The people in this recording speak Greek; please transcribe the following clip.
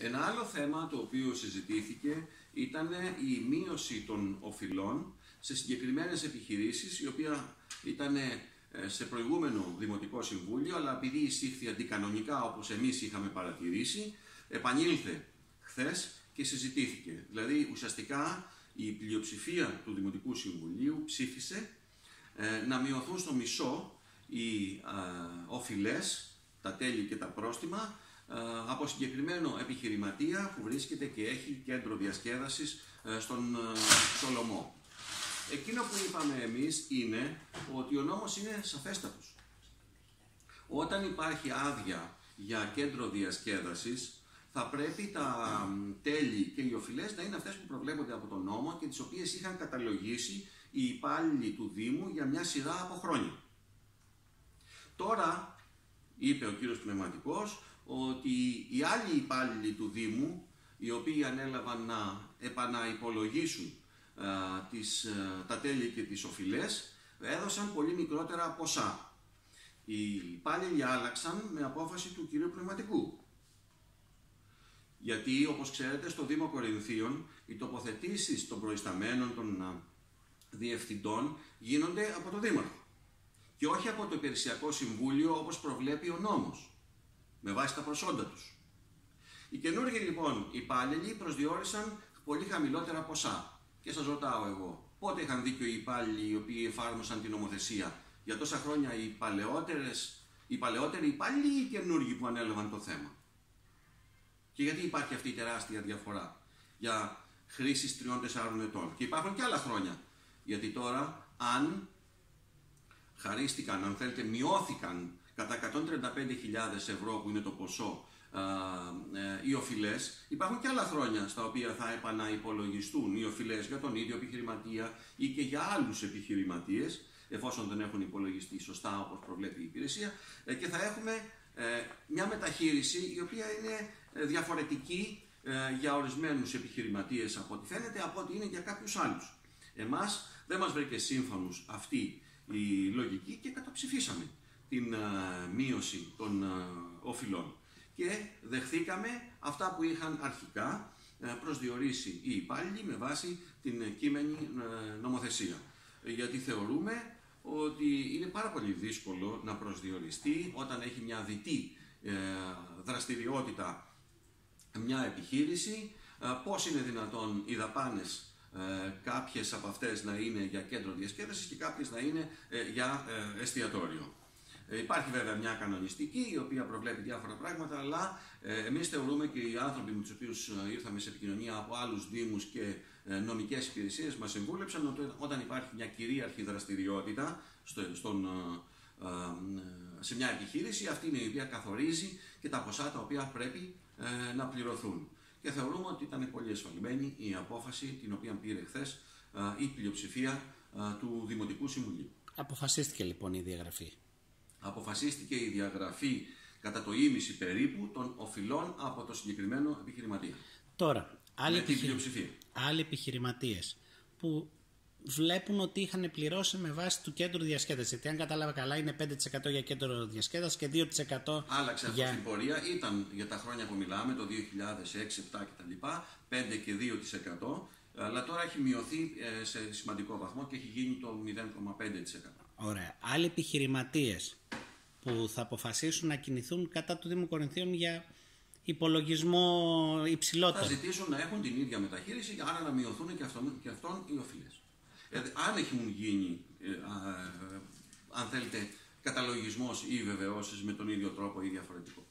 Ένα άλλο θέμα το οποίο συζητήθηκε ήταν η μείωση των οφειλών σε συγκεκριμένες επιχειρήσεις, η οποία ήταν ε, σε προηγούμενο Δημοτικό Συμβούλιο, αλλά επειδή εισήχθη αντικανονικά όπως εμείς είχαμε παρατηρήσει, επανήλθε χθες και συζητήθηκε. Δηλαδή ουσιαστικά η πλειοψηφία του Δημοτικού Συμβουλίου ψήφισε ε, να μειωθούν στο μισό οι ε, οφειλές, τα τέλη και τα πρόστιμα ε, από συγκεκριμένο επιχειρηματία που βρίσκεται και έχει κέντρο διασκέδασης ε, στον ε, Σολομό. Εκείνο που είπαμε εμείς είναι ότι ο νόμος είναι σαφέστατος. Όταν υπάρχει άδεια για κέντρο διασκέδασης, θα πρέπει τα τέλη και οι οφειλές να είναι αυτές που προβλέπονται από τον νόμο και τις οποίες είχαν καταλογίσει οι υπάλληλοι του Δήμου για μια σειρά από χρόνια. Τώρα, είπε ο κύριος Πνευματικός, ότι οι άλλοι υπάλληλοι του Δήμου, οι οποίοι ανέλαβαν να επαναυπολογίσουν τις, τα τέλη και τις οφειλές, έδωσαν πολύ μικρότερα ποσά. Οι υπάλληλοι άλλαξαν με απόφαση του κυρίου Πνευματικού. Γιατί, όπως ξέρετε, στο Δήμο Κορινθίων οι τοποθετήσεις των προϊσταμένων των διευθυντών γίνονται από το Δήμαρχο και όχι από το Υπηρεσιακό Συμβούλιο όπως προβλέπει ο νόμος, με βάση τα προσόντα τους. Οι καινούργιοι λοιπόν υπάλληλοι προσδιορίσαν πολύ χαμηλότερα ποσά. Και σας ρωτάω εγώ, πότε είχαν δίκιο οι υπάλληλοι οι οποίοι εφάρμοσαν την νομοθεσία, για τόσα χρόνια οι, παλαιότερες, οι παλαιότεροι υπάλληλοι ή οι καινούργοι που ανέλαβαν το θέμα; Και γιατί υπάρχει αυτή η τεράστια διαφορά για χρήσεις 3-4 ετών; Και υπάρχουν και άλλα χρόνια. Γιατί τώρα, αν χαρίστηκαν, αν θέλετε, μειώθηκαν κατά 135.000 ευρώ που είναι το ποσό ε, οι οφειλές, υπάρχουν και άλλα χρόνια στα οποία θα επαναυπολογιστούν οι οφειλές για τον ίδιο επιχειρηματία ή και για άλλους επιχειρηματίες, εφόσον δεν έχουν υπολογιστεί σωστά όπως προβλέπει η υπηρεσία, ε, και θα έχουμε ε, μια μεταχείριση η οποία είναι διαφορετική για ορισμένους επιχειρηματίες από ό,τι φαίνεται, από ό,τι είναι για κάποιους άλλους. Εμάς δεν μας βρήκε σύμφωνος αυτή η λογική και καταψηφίσαμε την μείωση των οφειλών και δεχθήκαμε αυτά που είχαν αρχικά ε, προσδιορίσει οι υπάλληλοι με βάση την κείμενη ε, νομοθεσία. Γιατί θεωρούμε ότι είναι πάρα πολύ δύσκολο να προσδιοριστεί όταν έχει μια διτή ε, δραστηριότητα μια επιχείρηση, πώς είναι δυνατόν οι δαπάνες κάποιες από αυτές να είναι για κέντρο διασκέδασης και κάποιες να είναι για εστιατόριο. Ε, υπάρχει βέβαια μια κανονιστική η οποία προβλέπει διάφορα πράγματα, αλλά ε, εμείς θεωρούμε και οι άνθρωποι με τους οποίους ε, ήρθαμε σε επικοινωνία από άλλους Δήμους και ε, νομικές υπηρεσίες μας συμβούλεψαν ότι όταν υπάρχει μια κυρίαρχη δραστηριότητα στο, στον, ε, σε μια επιχείρηση, αυτή είναι η οποία καθορίζει και τα ποσά τα οποία πρέπει να πληρωθούν. Και θεωρούμε ότι ήταν πολύ ασφαλισμένη η απόφαση την οποία πήρε χθες η πλειοψηφία του Δημοτικού Συμβουλίου. Αποφασίστηκε λοιπόν η διαγραφή αποφασίστηκε η διαγραφή κατά το ίμιση περίπου των οφειλών από το συγκεκριμένο επιχειρηματία. Τώρα, άλλοι, επιχειρη... άλλοι επιχειρηματίες που βλέπουν ότι είχαν πληρώσει με βάση του κέντρου διασκέδασης. Γιατί αν κατάλαβα καλά είναι 5% για κέντρο διασκέδασης και 2% Άλλαξε για... αυτή την πορεία. Ήταν για τα χρόνια που μιλάμε, το 2006, 2007 κτλ. 5 και 2%. Αλλά τώρα έχει μειωθεί ε, σε σημαντικό βαθμό και έχει γίνει το 0,5%. Ωραία. Άλλοι επιχειρηματίες που θα αποφασίσουν να κινηθούν κατά του Δήμου Κορινθίων για υπολογισμό υψηλότερο. Θα ζητήσουν να έχουν την ίδια μεταχείριση, άρα να μειωθούν και αυτόν, και αυτόν οι οφειλές. Δηλαδή, αν έχουν γίνει, ε, αν θέλετε, καταλογισμός ή βεβαιώσεις με τον ίδιο τρόπο ή διαφορετικό.